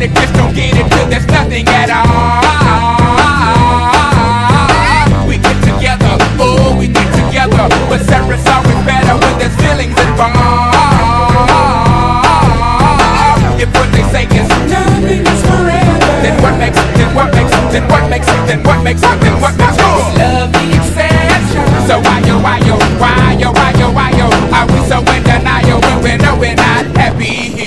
that if just don't get it good, that's nothing at all. We get together, oh, we get together, but Sarah's always better when there's feelings involved. If what they say is nothing is forever, then what makes, then what makes, then what makes, then what makes, then what makes, more? Love the exception. So why yo, why yo, why yo, why yo, why yo, are we so in denial when we know we're not happy?